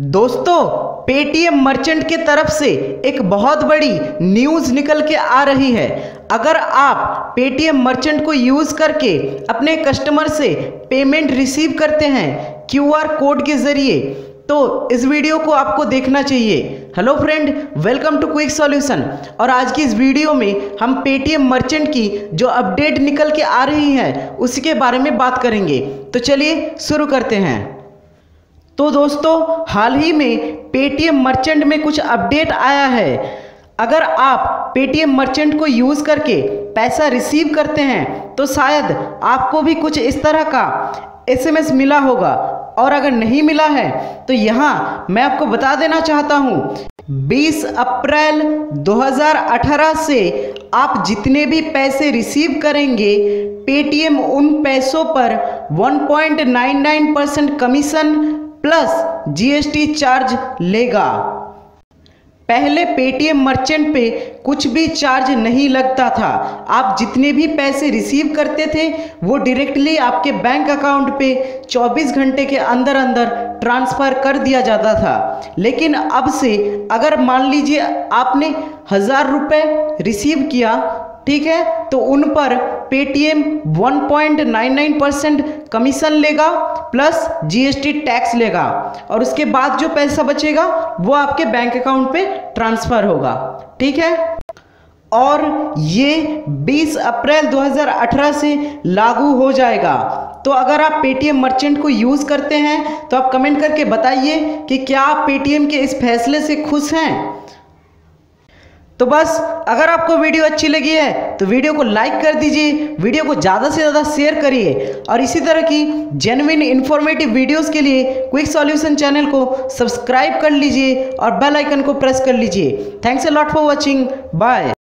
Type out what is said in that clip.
दोस्तों Paytm merchant के तरफ़ से एक बहुत बड़ी न्यूज़ निकल के आ रही है। अगर आप पेटीएम मर्चेंट को यूज़ करके अपने कस्टमर से पेमेंट रिसीव करते हैं क्यूआर कोड के ज़रिए तो इस वीडियो को आपको देखना चाहिए। Hello friend welcome to Quick Solution और आज की इस वीडियो में हम पेटीएम मर्चेंट की जो अपडेट निकल के आ रही है, उसके बारे में बात करेंगे। तो चलिए शुरू करते हैं। तो दोस्तों, हाल ही में पेटीएम मर्चेंट में कुछ अपडेट आया है। अगर आप पेटीएम मर्चेंट को यूज़ करके पैसा रिसीव करते हैं तो शायद आपको भी कुछ इस तरह का एसएमएस मिला होगा। और अगर नहीं मिला है तो यहाँ मैं आपको बता देना चाहता हूँ 20 अप्रैल 2018 से आप जितने भी पैसे रिसीव करेंगे पेटीएम उन पैसों पर 1.99 percent commission plus GST charge लेगा। पहले पेटीएम मर्चेंट पे कुछ भी चार्ज नहीं लगता था। आप जितने भी पैसे रिसीव करते थे, वो डायरेक्टली आपके बैंक अकाउंट पे 24 घंटे के अंदर अंदर ट्रांसफ़र कर दिया जाता था। लेकिन अब से अगर मान लीजिए आपने हज़ार रुपये रिसीव किया, ठीक है तो उन पर पेटीएम 1.99 परसेंट कमीशन लेगा। प्लस जीएसटी टैक्स लेगा और उसके बाद जो पैसा बचेगा, वो आपके बैंक अकाउंट पे ट्रांसफ़र होगा। ठीक है? और ये 20 अप्रैल 2018 से लागू हो जाएगा। तो अगर आप पेटीएम मर्चेंट को यूज़ करते हैं तो आप कमेंट करके बताइए कि क्या आप पेटीएम के इस फैसले से खुश हैं? तो बस, अगर आपको वीडियो अच्छी लगी है तो वीडियो को लाइक कर दीजिए, वीडियो को ज़्यादा से ज़्यादा शेयर करिए। और इसी तरह की जेनविन इन्फॉर्मेटिव वीडियोस के लिए क्विक सॉल्यूशन चैनल को सब्सक्राइब कर लीजिए और बेल आइकन को प्रेस कर लीजिए। Thanks a lot for watching bye